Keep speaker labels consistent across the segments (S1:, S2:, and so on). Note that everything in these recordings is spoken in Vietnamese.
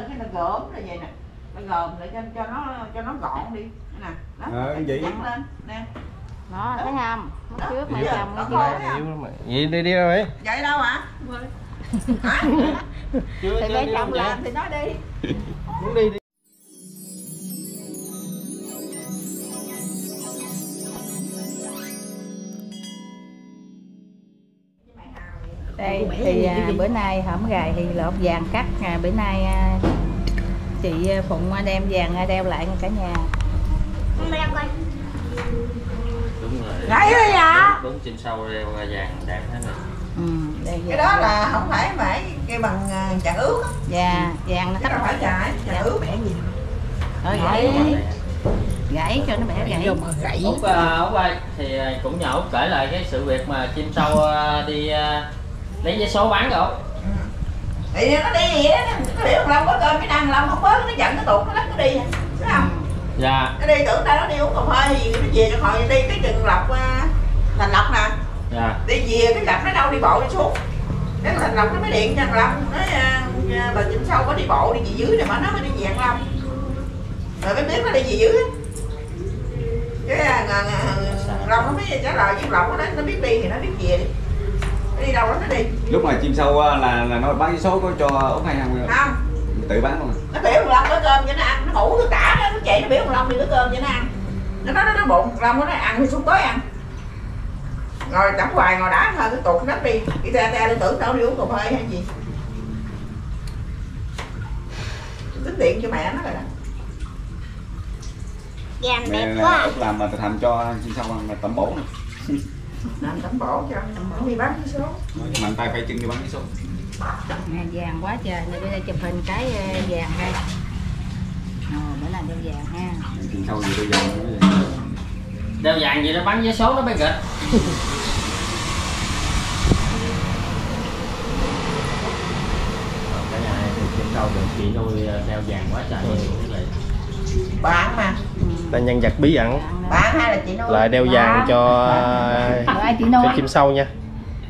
S1: lên cái nó gỡm là vậy nè. Nó gồm lại cho cho nó cho nó gọn đi. Nè đó
S2: Ờ, vậy.
S1: dặn lên. Nè.
S3: Đó, thấy không? Lúc trước mẹ chồng
S1: nó
S3: nó chưa.
S4: rồi. Vậy đi đi rồi
S1: vậy? Đâu hả? Hả?
S4: Chưa
S1: thì mẹ chồng làm thì nói đi.
S4: Muốn đi đi.
S3: Đây thì à, bữa nay hổm gài thì lột vàng cắt à, bữa nay à, chị à, Phụng đem vàng à, đeo lại cả nhà.
S4: Đúng rồi.
S1: Đấy đấy ạ.
S4: Đúng trên sau đeo vàng đẹp thế này.
S3: Ừ, đây
S1: cái đó là không phải mà cái bằng à, chàng ướt á.
S3: Dạ, vàng nó thấp
S1: phải chàng chàng ướt bẻ gì.
S3: Thôi gãy, gãy cho nó bẻ gãy.
S1: gãy.
S4: Út à, Út ơi thì à, cũng nhờ Út kể lại cái sự việc mà chim sâu à, đi à, lấy vé số bán rồi
S1: thì nó đi gì đó nó hiểu thằng long có cơm cái năng long không bớt nó giận nó tụt nó lắc nó đi. Thấy không?
S4: Dạ.
S1: Nó đi tưởng ta nó đi uống cà phê gì nó về cho hồi đi cái chừng lọc à, thành lọc nè.
S4: Dạ.
S1: Đi về cái gặp nó đâu đi bộ đi xuống. Cái thành lộc nó mới điện cho thằng long nói à, à, bà chim sâu có đi bộ đi về dưới này mà nó mới đi về thằng long rồi mới biết nó đi về dưới. Cái long nó mới trả lời với lộc nó nó biết đi thì nó biết về đi nó đâu đó nó đi.
S2: Lúc mà chim sâu là là nó bán số có cho út hay không?
S1: Không.
S2: Tự bán luôn à?
S1: nó biểu thằng long có cơm cho nó ăn. Nó ngủ nó cả đó nó chạy nó biểu thằng long đi có cơm cho nó ăn. Nó nói nó nói bụng. Long nó nói ăn thì xuống tối ăn. Ngồi tắm hoài ngồi đá thôi cái tụt nó đi. Đi ra ra tôi tưởng đâu đi uống cà phê hay gì. Tính điện cho mẹ nó rồi đó.
S5: Vàng
S2: mẹ
S5: đẹp
S2: là
S5: quá.
S2: Út làm mà làm cho chim sâu là tẩm bổ nè
S1: làm tẩm bổ cho. Nó đi bán cái số.
S2: Mạnh tay phải chân đi bán vé số.
S3: Nè, vàng quá trời, để đây chụp hình cái à, vàng đây. Ờ, bữa nay đeo vàng ha.
S2: sâu gì bây giờ nó vậy.
S4: Đeo vàng gì nó bán vé số nó mới gịch Cái này thì chim sâu được chị nuôi à, đeo vàng quá trời.
S1: Bán mà
S4: là nhân vật bí ẩn
S1: nuôi
S4: lại đeo vàng cho
S3: Rồi ai chị nuôi?
S4: cho chim sâu nha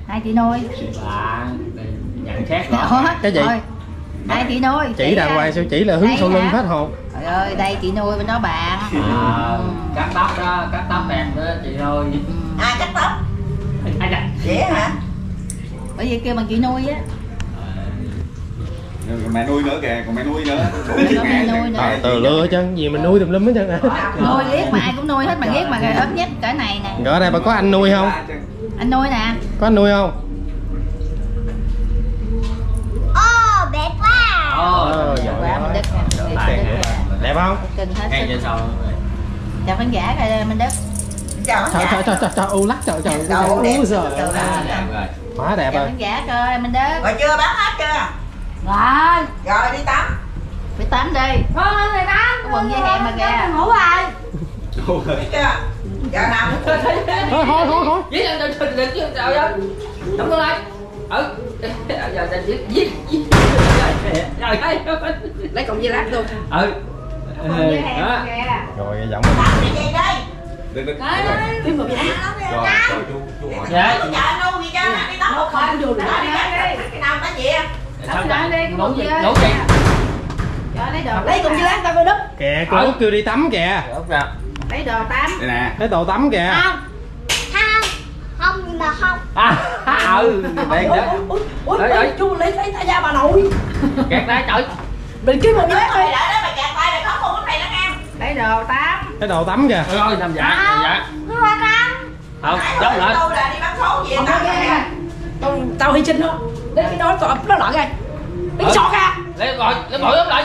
S3: Ai chị nuôi?
S4: nhận xét rõ cái gì
S3: thôi. Ai chị nuôi?
S4: chỉ đàng hoàng sao chỉ là hướng sau lưng hết hồn
S3: Trời ơi, đây chị nuôi bên đó bạn.
S4: à, cắt tóc đó cắt tóc đẹp đó chị
S3: Ừ.
S1: ai cắt tóc
S4: ai da
S1: dễ hả
S3: Bởi vì kêu bằng chị nuôi á.
S2: Rồi mẹ nuôi nữa kìa còn mẹ nuôi nữa
S3: Mẹ nuôi nữa.
S4: từ lưa chứ gì mình nuôi tùm lum hết trơn à
S3: Nuôi riết mà ai cũng nuôi hết mà riết mà ớt nhất cỡ này nè.
S4: rồi ở đây bà có anh nuôi không
S3: Anh nuôi nè.
S4: có anh nuôi không
S5: Ô, đẹp quá
S4: Ờ, giỏi
S3: Quá mình
S4: quá.
S3: Mình đất nè.
S4: đẹp không
S3: Kinh hết Chào khán giả coi mình đất.
S1: chào
S4: trời trời trời trời trời u lắc trời trời
S1: Trời, đẹp.
S4: Úi giời
S1: Trời,
S4: ơi.
S1: đẹp
S4: rồi quá đẹp
S3: Chào
S4: rồi
S3: khán giả coi mình đất.
S1: rồi chưa bán hết chưa
S3: Rồi,
S1: rồi đi tắm.
S3: Phải tắm đi.
S5: Thôi, bán
S3: Có quần dây hẹn mà kìa.
S5: Ngủ rồi
S1: biết chưa? Giờ nào
S4: thôi thôi thôi. Thôi
S6: giết anh đừng đừng đừng chứ trời ơi đóng cửa lại. Ừ. Giờ giờ giết giết giết trời ơi. Lấy cọng dây lát luôn. Ừ.
S3: Quần dây hẹn kìa.
S4: rồi giọng
S1: tắm đi? Vậy đây
S2: Đừng- đừng-
S6: kiếm một dây
S2: cho cho chú chú hỏi.
S4: Dạ.
S1: Anh nuôi gì cho đi tắm. Một
S6: vô được.
S1: Đó, đi. Tắm cái nào tắm gì em
S4: sao
S3: Tắm đi, cái
S4: ngủ
S3: quần
S4: gì?
S3: dây.
S4: ngủ gì?
S3: Cho lấy đồ.
S6: lấy dây lát tao coi đất
S4: kìa cô út kêu đi tắm kìa.
S3: Lấy đồ tắm.
S2: đây nè.
S4: Cái đồ tắm kìa.
S5: Không. Không. Không nhưng mà không.
S4: À ừ
S6: ui ui
S4: Đấy, đấy.
S6: chú lấy lấy tay ra bà nội.
S4: Kẹt đá trời.
S6: Đừng kiếm một
S1: mày để đó mày kẹt tay mày không con này nó em.
S3: Lấy đồ tắm.
S4: cái đồ tắm kìa.
S6: Rồi nằm giả nằm giả
S5: Không phải không
S4: giống
S1: hồi
S4: lại.
S1: tôi là đi bán số gì tắm
S6: có tao tao hy sinh không lấy cái đó tao ấp nó lại ngay. Lấy sọt ra
S4: lấy gọi lấy gọi ốp lại.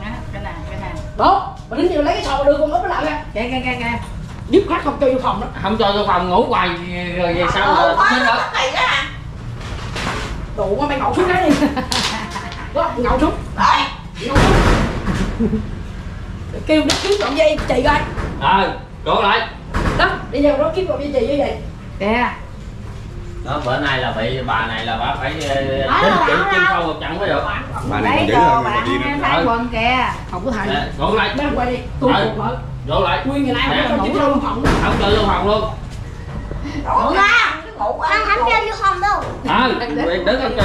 S3: Nè, Cái này, cái này.
S6: đó mà đến giờ lấy cái sọt đưa con ấp nó lại ra
S3: Kìa, kìa, kìa, kìa.
S6: dứt khoát không cho vô phòng đó.
S4: Không cho vô phòng ngủ hoài rồi về sau đó
S1: đó hả?
S6: Đủ quá mày ngồi xuống cái đi. Đó ngồi xuống.
S1: Đấy
S6: xuống. Kêu nó kiếm cọng dây chị coi.
S4: Ờ đổ lại.
S6: Đó đi vào đó kiếm cọng dây chị như vậy.
S3: Kìa.
S4: Đó bữa nay là bị bà này là bà phải ờ,
S5: đó,
S4: chữ chân sâu một trận mới được.
S2: Bà này còn dữ hơn bà kia nữa.
S3: thay
S4: Ừ.
S3: quần kìa.
S6: không có thầy
S4: Nè, đổ lại.
S6: Đang quay đi. Tôi vợ
S4: đổ lại.
S6: Nguyên ngày nay không có chịu đâu phòng.
S4: Không cho vô phòng luôn.
S1: Ngủ ra.
S5: cho vô phòng đâu
S4: ờ đứng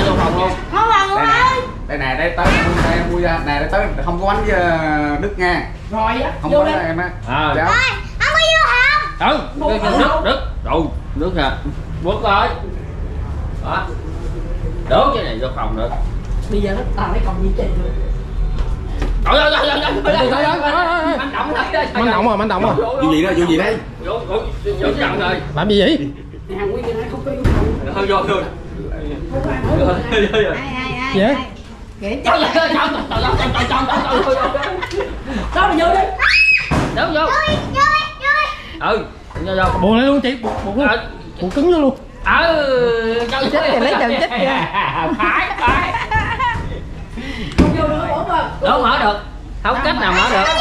S4: vô phòng luôn.
S5: Không ngủ
S2: đây
S5: ơi.
S2: Đây nè đây tới đây mua ra nè tới không có bánh với ờ, đức nha
S6: rồi á
S2: không có
S6: lên
S2: em á.
S5: Ôi, không có vô không?
S4: ừ nước nước nước. Đủ nước nè bước rồi đó. Đổ cái này vô phòng nữa
S6: bây giờ nó tao lấy còn gì chơi nữa
S4: trời ơi trời ơi trời
S7: Từ từ, từ, từ, từ, từ.
S6: Anh động thật đấy
S7: Manh động rồi, manh động rồi.
S2: Vụ gì đó, vụ gì đấy?
S4: vô vô vô trận rồi
S7: Làm gì? Vậy?
S6: hàng nguyên cái này không có yêu cầu
S4: thôi vô vô.
S3: Ai kể
S4: ơi trời ơi trời ơi trời ơi trời ơi trời ơi
S6: đó mà vô đi?
S4: Đổ vô.
S5: Vô vô vô
S4: ừ vô vô.
S7: Buồn lại luôn chị, buồn, buồn luôn.
S4: Ờ,
S7: Buồn cứng vô luôn.
S4: ừ trời
S3: Chết kìa, lấy chồng chết kìa.
S4: phải phải.
S6: Không vô được nó bỏ mà
S4: đâu mở được. Không cách nào mở được.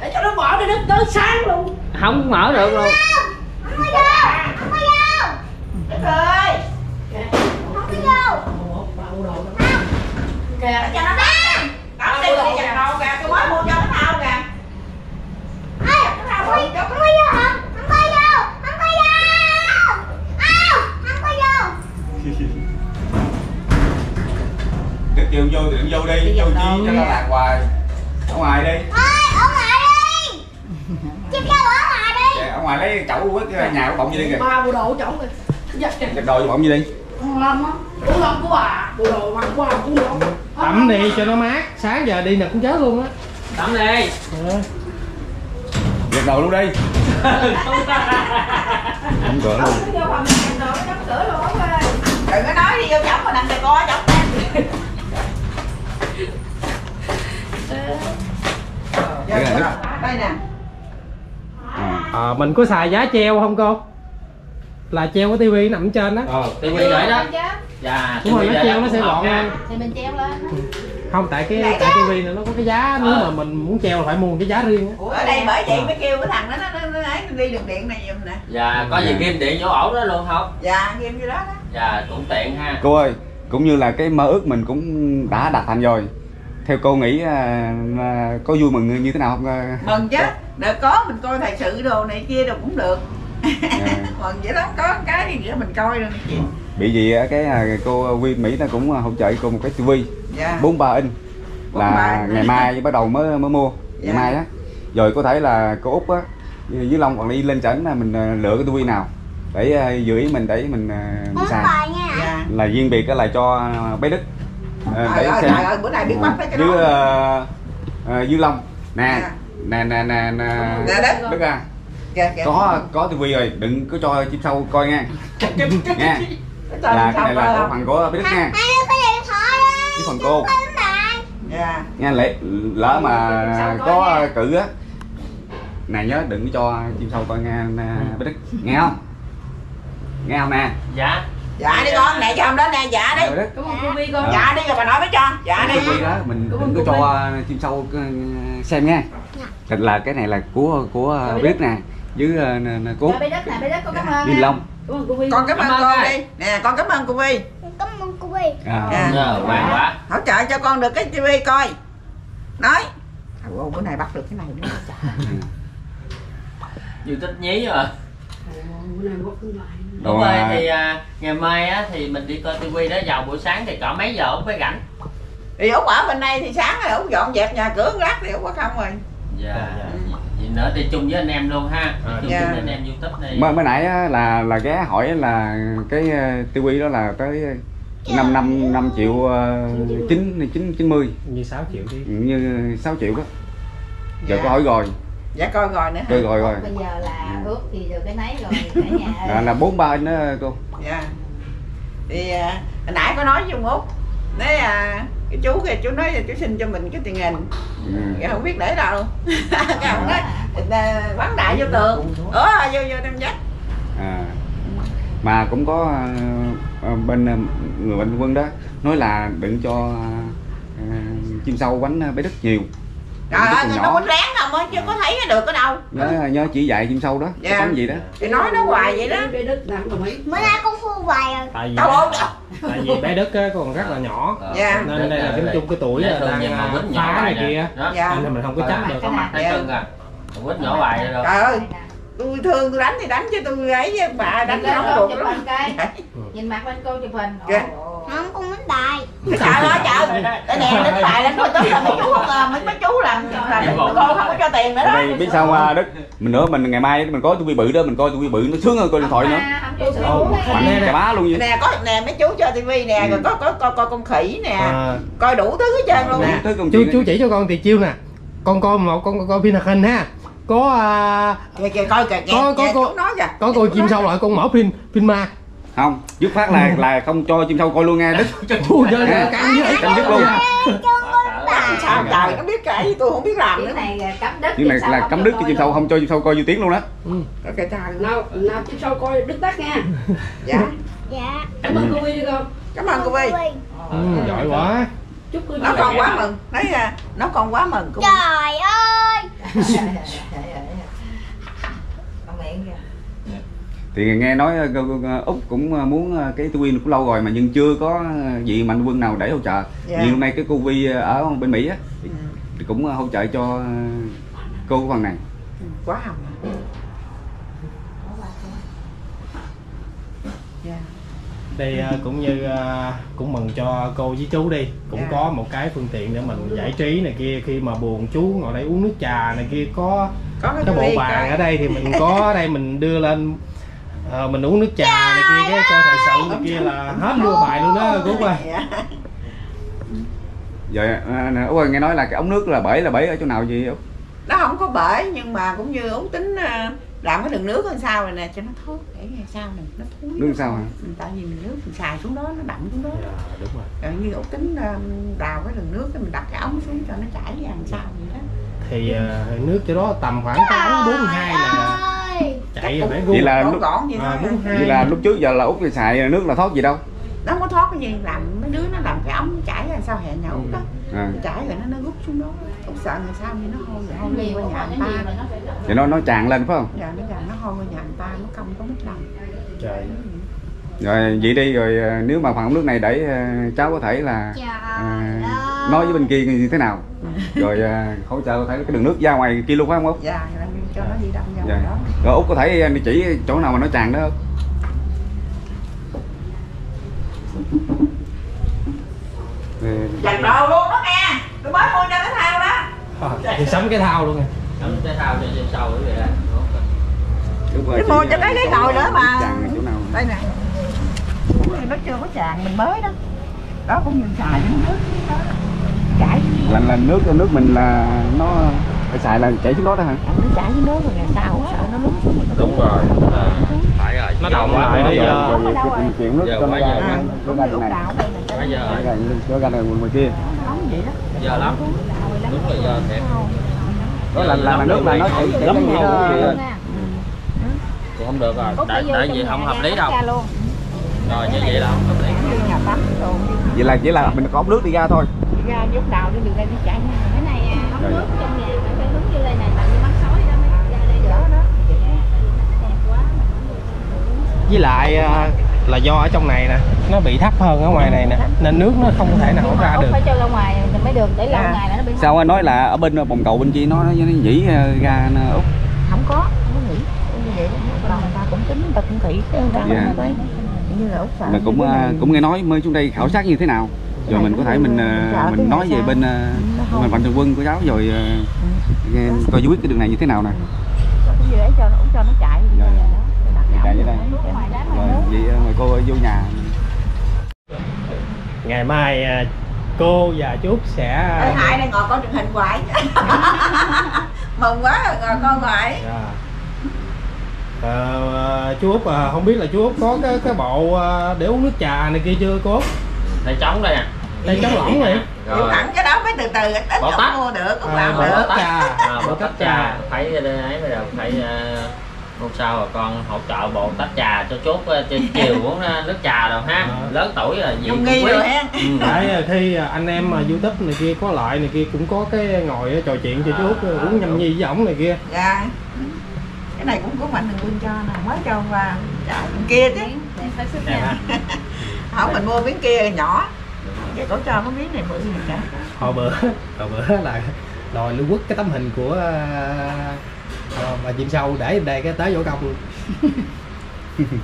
S6: để cho nó bỏ đi nó tới sáng luôn.
S4: Không mở được luôn.
S5: Không có vô, không có vô,
S1: ơi
S5: không có vô.
S6: kìa
S1: cho nó bán. đó đi đâu kìa. Tôi mới mua cho
S2: kêu vô thì đừng vô đi, vô chi cho nó lạc hoài. Ở ngoài đi.
S5: Ôi, ở ngoài đi. Chim kêu ở ngoài đi.
S2: Dạ, Ở ngoài lấy chậu quất cái nhà của bọng gì đi kìa.
S6: Ba bộ đồ chổng rồi dạ.
S2: Giặt đồ cho bọng gì đi.
S6: Con lâm á con lâm của bà bộ đồ mặc của bà cũng được.
S7: Tắm đi cho nó mát. Sáng giờ đi nè cũng chết luôn á.
S4: tắm đi.
S2: Giặt đồ luôn đi. Không cửa luôn.
S1: vô phòng mình đồ nó đóng cửa luôn ốc ơi đừng có nói đi vô chổng mà nằm cho coi chổng em
S2: Đây là Đức
S1: đây nè.
S2: À.
S7: À, mình có xài giá treo không cô? Là treo cái tivi nằm trên đó.
S4: ờ tivi để đó. Dạ.
S7: Đúng rồi, nó treo nó sẽ gọn hơn.
S3: thì mình treo lên
S7: Không, tại cái tại tivi này nó có cái giá nếu mà mình muốn treo là phải mua cái giá riêng á.
S1: ở đây bởi vậy mới kêu cái thằng đó nó nó nó ấy đi đường điện này giùm nè.
S4: Dạ có gì kim điện chỗ ổ đó luôn không?
S1: Dạ game như đó đó.
S4: Dạ cũng tiện ha.
S2: Cô ơi, cũng như là cái mơ ước mình cũng đã đạt thành rồi. Theo cô nghĩ à, à, có vui mừng như thế nào không? à?
S1: mừng chứ. Đợi có mình coi thời sự đồ này kia đồ cũng được. Mừng vậy đó. Có cái gì mình coi được chị
S2: Bị gì cái cô Viên Mỹ nó cũng hỗ trợ cô một cái tivi
S1: dạ.
S2: 43 inch.
S1: 43
S2: là
S1: inch.
S2: ngày mai bắt đầu mới mới mua.
S1: Dạ.
S2: ngày mai á. Rồi có thể là cô út á với long còn đi lên trển là mình lựa cái tivi nào để à, dự ý mình để mình, à, mình xài.
S1: dạ.
S2: Là riêng biệt là cho bé đức. À,
S1: trời ơi
S2: xem.
S1: ơi bữa nay biết bắt cái
S2: à, à, với long. Nè
S1: Dạ.
S2: nè nè nè nè.
S1: Nè, Đức.
S2: đức à.
S1: Kìa
S2: có có tivi rồi đừng có cho chim sâu coi nha. Nha là cái này là phần của bé đức nha. Cái phần cô.
S1: Dạ.
S2: Nha lẽ lỡ mà có cử á. Này nhớ đừng có cho chim sâu coi nghe nè, bé đức. Nghe không nghe không nè?
S4: Dạ.
S1: Dạ đi con nè cho ông đó nè. Dạ đi.
S2: Đức
S6: cảm ơn cô vi con.
S1: Dạ đi rồi bà nói với cho. Dạ đi.
S2: đó. Mình đừng có cho chim sâu ờ, xem nha. Thật là cái này là của của đức nè. Với cố
S3: cho bé đất nè bé đất có cảm ơn. Ha.
S2: long
S6: cảm ơn cô vi
S1: con cảm ơn cô đi nè con cảm ơn cô vi
S5: Cảm ơn cô Vi.
S2: à,
S1: Dạ.
S4: quá.
S1: Hỗ trợ cho con được cái tivi coi. Nói. Trời ơi, bữa nay bắt được cái này nữa.
S4: Dù thích nhí rồi
S6: bữa nay bốc lại
S2: Đồ
S4: đúng rồi. thì à, ngày mai á thì mình đi coi tivi đó vào buổi sáng thì cỡ mấy giờ ổng phải rảnh.
S1: Thì út ở bên đây thì sáng rồi út dọn dẹp nhà cửa lát thì út có không rồi.
S4: Dạ. Vậy nữa đi chung với anh em luôn ha. Đi chung
S1: Dạ.
S4: với anh em youtube này
S2: mới, mới nãy á, là là ghé hỏi là cái uh, tivi đó là tới năm năm năm triệu uh, chín chín chín mươi.
S7: Như 6 triệu đi.
S2: như 6 triệu đó giờ
S1: Dạ.
S2: có hỏi rồi
S1: dạ coi rồi nữa hả?
S2: coi rồi rồi
S3: bây giờ là ước thì được cái nấy rồi cả nhà
S2: là là bốn ba đó cô.
S1: Dạ. Thì à, hồi nãy có nói với ông út nói à cái chú kìa chú nói là chú xin cho mình cái tiền hình
S2: ừ.
S1: cái không biết để đâu. Cái ông nói à, bắn đại vô tường. Ủa vô vô đem dắt.
S2: À. mà cũng có ờ, bên ờ, người bệnh quân đó nói là đừng cho ờ, chim sâu quánh bé đức nhiều.
S1: Trời ơi nó
S2: nhỏ.
S1: quýnh không á chứ có thấy cái được ở đâu.
S2: Nhớ nhớ chỉ dạy chim sâu đó
S1: Dạ.
S2: cái bắn gì đó.
S1: Thì nói nó hoài vậy đó.
S6: Bé đức đang đồng ý
S5: Bữa nay con phu bài rồi.
S7: Tại vì tại vì bé Đức á, còn rất là nhỏ.
S1: Dạ.
S7: Nên đây là cái chung cái tuổi là đang à, phá này kia.
S4: đó
S1: dạ.
S7: Nên là mình không có chắc được.
S4: có mặt thấy
S1: Dạ.
S4: cưng à? Quýt nhỏ bài rồi
S1: trời ơi tôi thương tôi đánh thì đánh chứ tôi ấy với bà đánh không được lắm
S3: nhìn mặt bên cô chụp hình
S5: không con muốn đài
S1: trời ơi trời. Để nè đến tài lên coi tới là mấy chú không mấy mấy chú làm làm cô không có cho tiền nữa đó.
S2: Biết sao mà đức? Mình nữa mình ngày mai mình có tivi bự đó mình coi tivi bự nó sướng hơn coi điện thoại nữa. Mạnh
S7: nè,
S2: cả bá luôn vậy.
S1: Nè có nè mấy chú cho tivi nè rồi có có coi coi con khỉ nè.
S7: À,
S1: coi đủ thứ hết trơn luôn.
S7: Chú chú chỉ cho con thì chiêu nè con coi một con coi phim hoạt hình ha. Có à,
S1: kìa kìa coi kìa
S7: Có- có- có-
S1: nói kìa.
S7: có coi chim sâu lại con mở phim phim ma
S2: không dứt phát là là không cho chim sâu coi luôn nghe đức
S7: căng
S2: dứt luôn.
S1: Sao trời nó biết cái gì tôi không biết làm nữa.
S3: cái này cấm đất
S2: nhưng này là cấm đức cho chim sâu không cho chim sâu coi vô tiếng luôn đó.
S7: Ừ.
S1: có cái trời
S6: nào nào chim sâu coi đứt tắt nha.
S1: Dạ.
S5: Dạ.
S6: Cảm ơn cô Vi đi con.
S1: Cảm ơn cô vi
S7: Ừ, giỏi quá.
S6: Chúc cô
S1: nó còn quá mừng. Thấy à, nó còn quá mừng cô
S5: trời ơi
S2: thì nghe nói ờ, úc cũng ờ, muốn ờ, cái tivi cũng lâu rồi mà nhưng chưa có vị mạnh quân nào để hỗ trợ.
S1: Dạ.
S2: nhưng hôm nay cái cô vi ở bên mỹ á thì-
S1: Ừ.
S2: thì cũng hỗ trợ cho cô cái phần này.
S1: Quá hồng. Dạ.
S7: Đây cũng như cũng mừng cho cô với chú đi. Cũng
S1: Dạ.
S7: có một cái phương tiện để mình giải trí này kia. Khi mà buồn chú ngồi đây uống nước trà này kia có
S1: có cái
S7: cái bộ bàn ở đây thì mình có ở đây mình đưa lên ờ, mình uống nước trà này kia cái coi thời sự này kia là hết mưa bài luôn đó cô ơi.
S1: Dạ.
S2: rồi ờ, nè, úc ơi nghe nói là cái ống nước là bể là bể ở chỗ nào gì úc
S1: nó không có bể nhưng mà cũng như út tính à, làm cái đường nước làm sao này nè cho nó thoát để ngày sau này nó thúi
S2: nước sao hả?
S1: Ừ, tại vì mình nước mình xài xuống đó nó đậm xuống đó.
S7: Dạ, đúng rồi.
S1: Rồi như út tính à, đào cái đường nước mình đặt cái ống xuống cho nó chảy ra làm sao vậy đó.
S7: Thì nước chỗ đó tầm khoảng cái ống 42 là chạy rồi
S2: Vậy là lúc-
S7: à,
S2: vậy là lúc trước giờ là úc xài nước là thoát gì đâu.
S1: Nó không có thoát cái gì làm mấy đứa nó làm cái ống chảy ra sao hẹn nhà út đó
S2: à.
S1: chảy rồi nó nó rút xuống đó. Út sợ ngày sau thì nó hôi rồi hôi đi qua nhà người ta.
S2: vậy nó nó tràn lên phải không?
S1: Giờ nó giờ nó hôi qua nhà người ta nó không có mất lòng.
S7: Trời.
S2: Rồi vậy đi rồi ờ, nếu mà ống nước này để ờ, cháu có thể là à, nói với bên kia như thế nào? Rồi hỗ trợ có thể cái đường nước ra ngoài kia luôn phải không úc?
S1: Dạ làm cho nó đi đâm vào
S2: dạ.
S1: đó.
S2: Rồi úc có thể ờ, chỉ chỗ nào mà nó tràn đó. Không
S1: dành đồ luôn đó nghe. Tôi mới mua cho cái thao đó.
S7: À, thì sắm cái thao luôn nè.
S4: Đóng cái thao cho chim sâu vậy đó.
S2: Đúng rồi,
S1: Cái mua cho cái ghế ngồi nữa mà. đây nè. Cái nó chưa có tràn mình mới đó. Đó cũng như xài những nước đó. Chảy.
S2: Là, là nước nước mình là nó phải xài là chảy xuống đó đó hả?
S1: Nó chảy xuống nước rồi ngày sau sợ nó lún. Xuống
S4: đúng rồi phải rồi
S7: nó động lại bây giờ.
S2: Chuyện nước
S4: Giờ
S2: cho nó
S4: quá
S2: ra nó nó ra chỗ này
S4: bây giờ.
S2: Nó ra cho ra này ngoài kia.
S1: Nóng vậy đó
S4: giờ lắm. Đúng rồi giờ thiệt
S2: đó là là, nước là nó chảy chảy nó
S4: cũng không được rồi. Tại tại vì không hợp lý đâu. rồi như vậy là không hợp lý.
S2: Vậy là chỉ là mình có ống nước đi ra thôi.
S1: Đi ra lúc nào đi đường đây đi chảy nha
S3: cái này ống nước trong nhà phải phải hướng vô đây này tại vì mắc sói đó mới ra đây được đó
S7: với lại à, là do ở trong này nè nó bị thấp hơn ở ngoài này nè nên nước nó không thể nào ra được.
S3: phải cho ra ngoài thì mới được để lâu
S1: À.
S3: ngày là nó bị
S2: sao anh nói là ở bên bồng cầu bên kia nó nó nhỉ ờ, ra nó- úc?
S1: Không có không có nghĩ như vậy còn người ta cũng tính người ta cũng
S2: Dạ.
S1: không thấy như là út
S2: là cũng ờ, cũng nghe nói mới xuống đây khảo sát như thế nào? Rồi mình có thể mình ờ,
S1: Dạ,
S2: mình nói về bên ờ,
S1: Nó
S2: bên mạnh thường quân của cháu rồi ờ, nghe coi biết cái đường này như thế nào nè.
S1: Cái gì để cho nó cho nó chạy
S2: Chạy
S1: ống
S2: vô đây. rồi vậy ờ, mời cô vô nhà
S7: ngày mai à, cô và chú sẽ
S1: Ê, hại đây ngồi coi truyền hình hoài mừng quá ngồi coi hoài
S7: Dạ. Ờ, chú Út à, không biết là chú Út có cái cái bộ à, để uống nước trà này kia chưa cô Út?
S4: đây trống đây nè
S7: Đây trống lỏng rồi.
S1: chịu
S4: rồi
S1: thẳng cái đó mới từ từ ít
S4: tắt.
S1: mua được không
S7: À,
S1: làm
S7: bỏ
S1: được
S7: tắt. trà.
S4: à,
S7: bộ tách trà.
S4: thấy ấy bây giờ thấy uh, hôm sau rồi con hỗ trợ bộ tách trà cho chốt ờ, trên chiều uống ờ, nước trà rồi ha.
S7: À.
S4: lớn tuổi rồi gì cũng
S1: nghi
S4: quý.
S1: rồi ha.
S4: Ừ.
S7: Để à, khi à, anh em à, youtube này kia có lại này kia cũng có cái ngồi à, trò chuyện cho chú Út à, uống nhâm nhi với ổng này kia.
S1: dạ. Cái này cũng có mạnh thường quân cho nè mới cho qua bên kia chứ.
S7: Ha.
S1: không mình mua miếng kia nhỏ. Vậy có cho nó miếng này bự gì cả
S7: Hồi bữa, hồi bữa là đòi lưu quốc cái tấm hình của à, à, bà chim sâu để đây cái tới võ công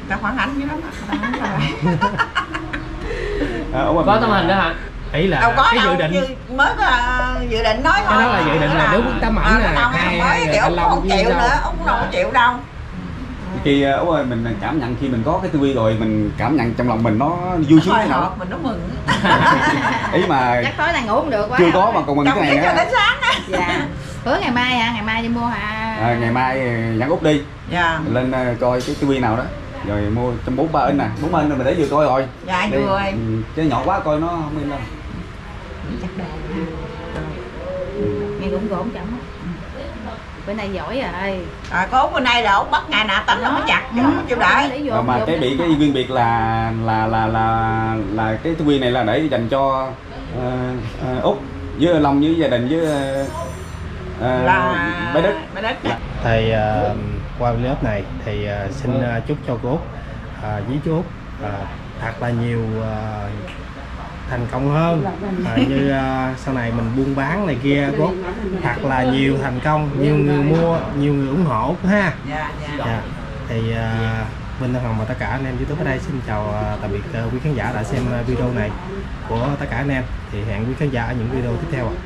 S1: ta với mà. Ta không cho lại.
S2: à, Út ơi,
S4: có
S2: mình-
S4: tấm hình nữa hả?
S7: Ý là
S1: đâu có
S7: cái
S1: đâu
S7: dự định
S1: mới có à, dự định nói
S7: Cái
S1: thôi.
S7: đó là dự định là
S1: Đó
S7: nếu tấm ảnh
S1: à,
S7: là hai-
S1: mới thì
S7: anh
S1: ông không
S7: với
S1: chịu nữa ông có chịu đâu.
S2: Khi uh, ơi mình cảm nhận khi mình có cái tivi rồi mình cảm nhận trong lòng mình nó vui sướng thế nào
S1: mình nó mừng.
S2: Ý mà
S3: chắc tối nay ngủ không được quá
S2: chưa có mà còn mừng cái
S1: biết cho
S2: này
S1: đến
S2: nữa
S1: sáng á.
S3: Dạ. Hứa ngày mai hả ngày mai đi mua hả
S2: à, ngày mai dẫn út đi.
S1: Dạ.
S2: Lên ờ, coi cái tivi nào đó. Rồi mua trong bốn ba inch nè. Bốn inch mình để vừa coi rồi.
S1: Dạ
S2: Đi.
S1: vừa
S2: Ừ, chứ nhỏ quá coi nó không in đâu.
S3: Nghe cũng gổn chậm á bữa nay giỏi rồi
S1: à, có út bên đây là út bắt ngày nào tính nó mới chặt. Chứ không chịu đợi
S2: Rồi mà cái bị cái riêng biệt là là là là là cái tivi này là để dành cho uh, uh, út với long với gia đình với uh, uh,
S1: là
S2: bé đức.
S1: Bé đất
S7: thì ờ, qua lớp này thì ờ, xin ờ, chúc cho cô Út ờ, với chú Út ờ, thật là nhiều ờ, thành công hơn. Ờ, như ờ, sau này mình buôn bán này kia cô Út thật là nhiều thành công nhiều người mua nhiều người ủng hộ ha.
S1: Dạ dạ.
S7: Dạ. thì uh, Minh Tân Hồng và tất cả anh em YouTube ở đây xin chào tạm biệt quý khán giả đã xem video này của tất cả anh em. Thì hẹn quý khán giả ở những video tiếp theo ạ